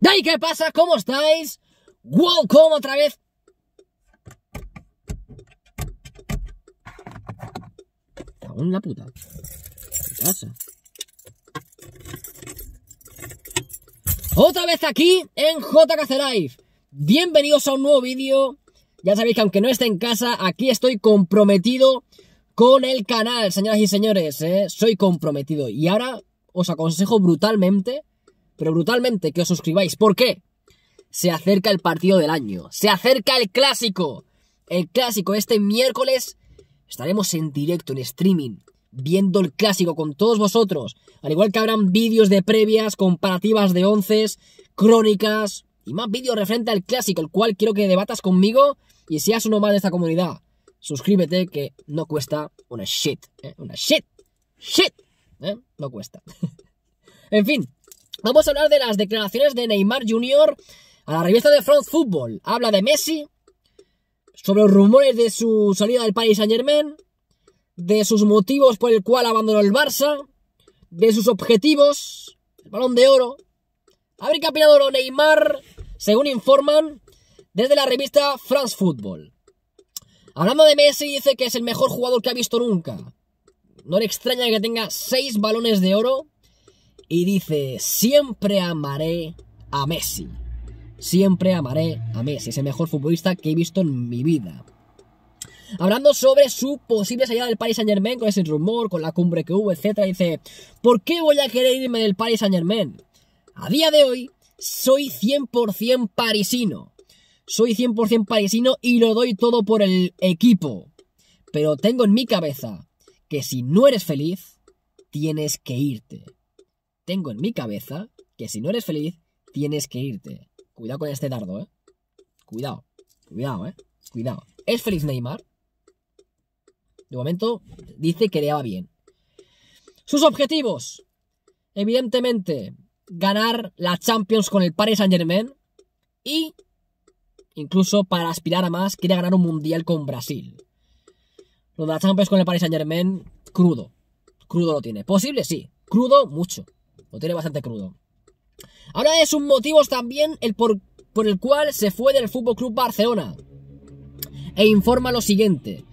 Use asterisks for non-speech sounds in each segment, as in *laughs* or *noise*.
¡Hey! ¿Qué pasa? ¿Cómo estáis? Welcome otra vez. En la puta. ¿Qué pasa? Otra vez aquí en JKC Live. Bienvenidos a un nuevo vídeo. Ya sabéis que aunque no esté en casa, aquí estoy comprometido con el canal, señoras y señores. ¿eh? Soy comprometido. Y ahora os aconsejo brutalmente, pero brutalmente, que os suscribáis. ¿Por qué? Se acerca el partido del año. Se acerca el clásico. El clásico este miércoles estaremos en directo, en streaming, viendo el clásico con todos vosotros. Al igual que habrán vídeos de previas, comparativas de onces, crónicas y más vídeos referente al clásico, el cual quiero que debatas conmigo y seas uno más de esta comunidad. Suscríbete que no cuesta una shit. ¿eh? Una shit. Shit. ¿eh? No cuesta. *laughs* en fin, vamos a hablar de las declaraciones de Neymar Jr. a la revista de France Football. Habla de Messi, sobre los rumores de su salida del Paris Saint Germain, de sus motivos por el cual abandonó el Barça, de sus objetivos, el balón de oro. Ha recapitulado Neymar, según informan, desde la revista France Football. Hablando de Messi, dice que es el mejor jugador que ha visto nunca. No le extraña que tenga seis balones de oro. Y dice, siempre amaré a Messi. Siempre amaré a Messi. Es el mejor futbolista que he visto en mi vida. Hablando sobre su posible salida del Paris Saint Germain, con ese rumor, con la cumbre que hubo, etc. Dice, ¿por qué voy a querer irme del Paris Saint Germain? A día de hoy, soy 100% parisino. Soy 100% parisino y lo doy todo por el equipo. Pero tengo en mi cabeza que si no eres feliz, tienes que irte. Tengo en mi cabeza que si no eres feliz, tienes que irte. Cuidado con este dardo, ¿eh? Cuidado, cuidado, ¿eh? Cuidado. ¿Es feliz Neymar? De momento dice que le va bien. Sus objetivos. Evidentemente, ganar la Champions con el Paris Saint Germain. Y, incluso para aspirar a más, quiere ganar un Mundial con Brasil. Lo de la Champions con el Paris Saint Germain, crudo. Crudo lo tiene. ¿Posible? Sí. Crudo, mucho. Lo tiene bastante crudo. Ahora es un motivo también el por, por el cual se fue del Fútbol Club Barcelona. E informa lo siguiente.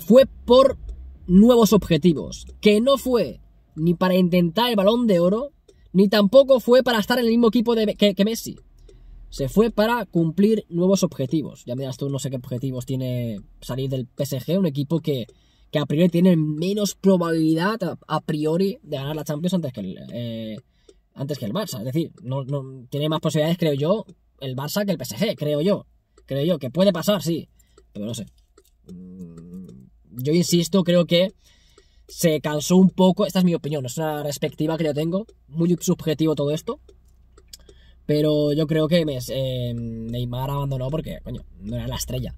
Fue por nuevos objetivos. Que no fue ni para intentar el balón de oro, ni tampoco fue para estar en el mismo equipo de, que, Messi. Se fue para cumplir nuevos objetivos. Ya me tú, no sé qué objetivos tiene salir del PSG, un equipo que, que a priori tiene menos probabilidad a, priori de ganar la Champions antes que el, eh, antes que el Barça. Es decir, no, no, tiene más posibilidades, creo yo, el Barça que el PSG, creo yo. Creo yo, que puede pasar, sí. Pero no sé. Yo insisto, creo que se cansó un poco. Esta es mi opinión, es una perspectiva que yo tengo. Muy subjetivo todo esto. Pero yo creo que eh, Neymar abandonó porque, coño, no era la estrella.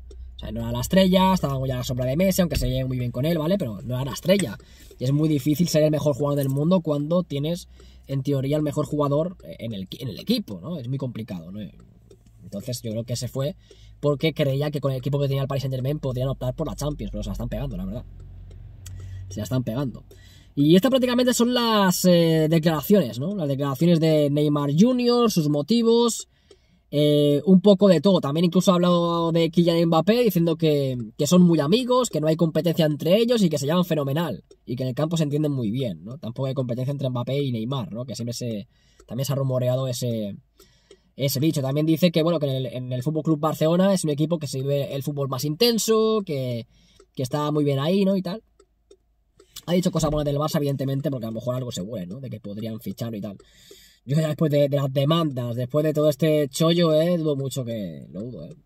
No era la estrella, estaba muy a la sombra de Messi, aunque se lleve muy bien con él, ¿vale? Pero no era la estrella. Y es muy difícil ser el mejor jugador del mundo cuando tienes, en teoría, el mejor jugador en el, en el equipo, ¿no? Es muy complicado. Entonces yo creo que se fue porque creía que con el equipo que tenía el Paris Saint Germain podrían optar por la Champions, pero se la están pegando, la verdad. Se la están pegando. Y estas prácticamente son las eh, declaraciones, ¿no? Las declaraciones de Neymar Jr., sus motivos, eh, un poco de todo. También incluso ha hablado de Kylian Mbappé diciendo que, que, son muy amigos, que no hay competencia entre ellos y que se llaman fenomenal. Y que en el campo se entienden muy bien, ¿no? Tampoco hay competencia entre Mbappé y Neymar, ¿no? Que siempre se... También se ha rumoreado ese, ese dicho. También dice que, bueno, que en el, en el Fútbol Club Barcelona es un equipo que se vive el fútbol más intenso, que, que está muy bien ahí, ¿no? Y tal. Ha dicho cosas buenas del Barça, evidentemente, porque a lo mejor algo se huele, ¿no? De que podrían ficharlo y tal. Yo ya después de, las demandas, después de todo este chollo, eh, dudo mucho que... Lo dudo, eh.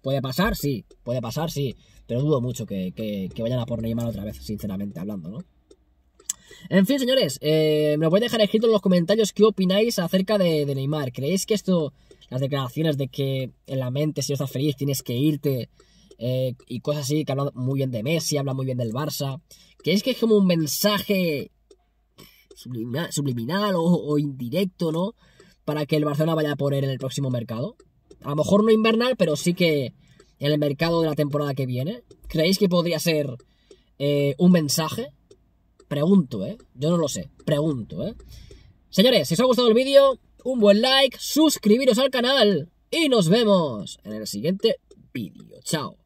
¿Puede pasar? Sí. Puede pasar, sí. Pero dudo mucho que, que, que, vayan a por Neymar otra vez, sinceramente hablando, ¿no? En fin, señores, eh, me lo podéis dejar escrito en los comentarios qué opináis acerca de, de, Neymar. ¿Creéis que esto, las declaraciones de que en la mente, si no estás feliz, tienes que irte eh, y cosas así, que habla muy bien de Messi, habla muy bien del Barça, ¿creéis que es como un mensaje subliminal, o, indirecto, ¿no? Para que el Barcelona vaya a él en el próximo mercado. A lo mejor no invernal, pero sí que en el mercado de la temporada que viene. ¿Creéis que podría ser eh, un mensaje? Pregunto, ¿eh? Yo no lo sé. Pregunto, ¿eh? Señores, si os ha gustado el vídeo, un buen like, suscribiros al canal y nos vemos en el siguiente vídeo. Chao.